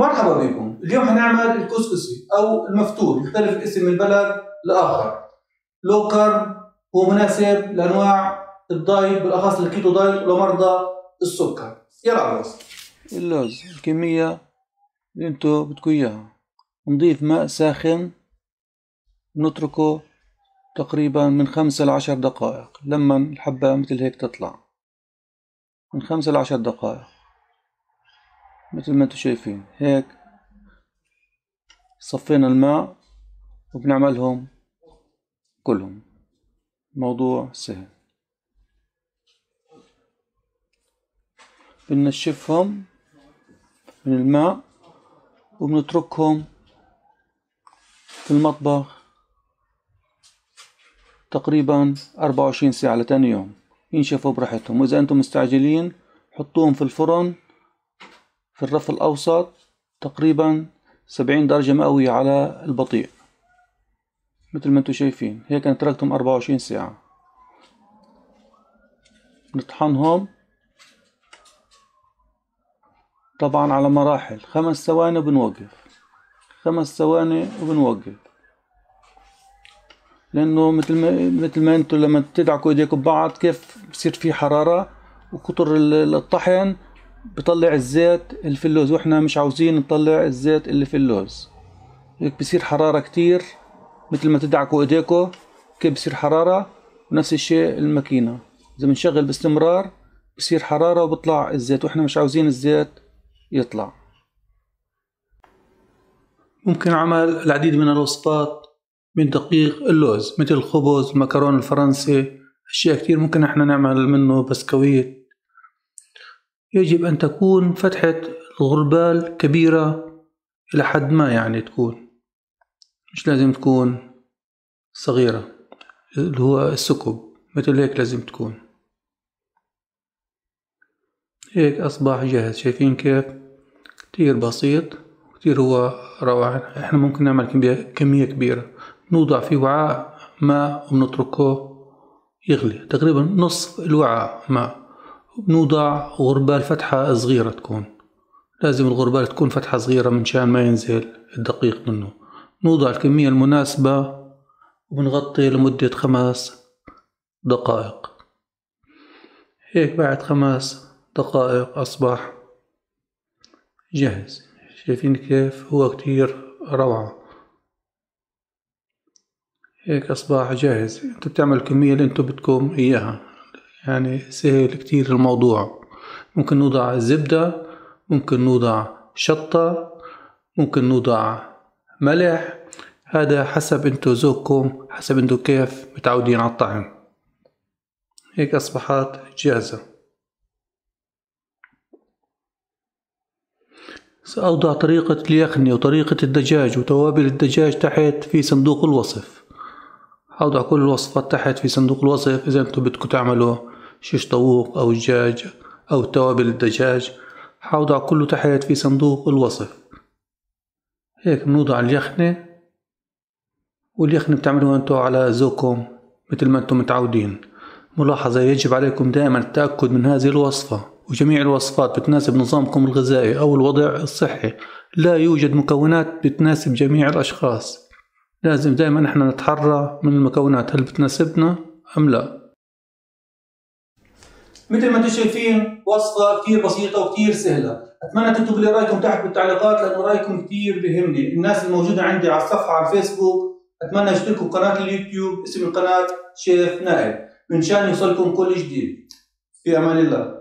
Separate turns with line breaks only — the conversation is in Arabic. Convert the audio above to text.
مرحبا بكم. اليوم حنعمل الكسكسي أو المفتول يختلف من بلد لآخر. low carb هو مناسب لأنواع ال diet بالأخص ال keto diet ولمرضى السكر. يلا على
اللوز الكمية اللي انتو بدكم إياها. نضيف ماء ساخن نتركه تقريبا من خمسة لعشر دقائق. لما الحبة مثل هيك تطلع. من خمسة لعشر دقائق. مثل ما أنتم شايفين. هيك صفينا الماء وبنعملهم كلهم. موضوع سهل. بنشفهم من الماء وبنتركهم في المطبخ تقريبا أربعة وعشرين ساعة لتاني يوم. ينشفوا براحتهم. وإذا أنتم مستعجلين حطوهم في الفرن في الرف الأوسط تقريبا سبعين درجة مئوية على البطيء. مثل ما أنتم شايفين هيك أنا تركتهم أربعة وعشرين ساعة. نطحنهم. طبعا على مراحل. خمس ثواني وبنوقف. خمس ثواني وبنوقف. لأنه مثل ما مثل ما أنتم لما تدعكوا ايديكم ببعض كيف بصير في حرارة وكتر الطحن بطلع الزيت اللي في اللوز وإحنا مش عاوزين نطلع الزيت اللي في اللوز هيك بصير حرارة كتير مثل ما تدعكوا ايديكم كيف بصير حرارة؟ ونفس الشيء الماكينة. إذا بنشغل باستمرار بصير حرارة وبطلع الزيت وإحنا مش عاوزين الزيت يطلع. ممكن عمل العديد من الوصفات من دقيق اللوز مثل الخبز المكرون الفرنسي أشياء كتير ممكن إحنا نعمل منه بسكويت. يجب أن تكون فتحة الغربال كبيرة إلى حد ما يعني تكون. مش لازم تكون صغيرة اللي هو السكب مثل هيك لازم تكون. هيك أصبح جاهز. شايفين كيف؟ كتير بسيط كتير هو روعة. إحنا ممكن نعمل كمية, كبيرة. نوضع في وعاء ماء ونتركه يغلي. تقريبا نصف الوعاء ماء. بنوضع غربال فتحة صغيرة تكون. لازم الغربال تكون فتحة صغيرة من شأن ما ينزل الدقيق منه. نوضع الكمية المناسبة وبنغطي لمدة خمس دقائق. هيك بعد خمس دقائق أصبح جاهز. شايفين كيف؟ هو كتير روعة. هيك أصبح جاهز. انت بتعمل الكمية اللي انتو بدكم إياها. يعني سهل كتير الموضوع. ممكن نوضع زبدة ممكن نوضع شطة ممكن نوضع ملح. هذا حسب انتو ذوقكم حسب انتو كيف متعودين على الطعم. هيك أصبحت جاهزة. سأوضع طريقة اليخني وطريقة الدجاج وتوابل الدجاج تحت في صندوق الوصف. أوضع كل الوصفات تحت في صندوق الوصف إذا أنتم بدكم تعملوا شيش طاووق أو دجاج أو توابل الدجاج حوضع كله تحت في صندوق الوصف. هيك بنوضع اليخنة واليخنة بتعملوها أنتو على ذوقكم مثل ما أنتم متعودين. ملاحظة يجب عليكم دائما التأكد من هذه الوصفة وجميع الوصفات بتناسب نظامكم الغذائي أو الوضع الصحي. لا يوجد مكونات بتناسب جميع الأشخاص. لازم دائما إحنا نتحرى من المكونات هل بتناسبنا أم لا.
مثل ما أنتم شايفين وصفة كتير بسيطة وكتير سهلة. أتمنى تكتبوا لي رأيكم تحت بالتعليقات لأنه رأيكم كتير بيهمني. الناس الموجودة عندي على الصفحة على الفيسبوك أتمنى يشتركوا بقناة اليوتيوب اسم القناة شيف نائب. من شأن يوصلكم كل جديد في أمان الله.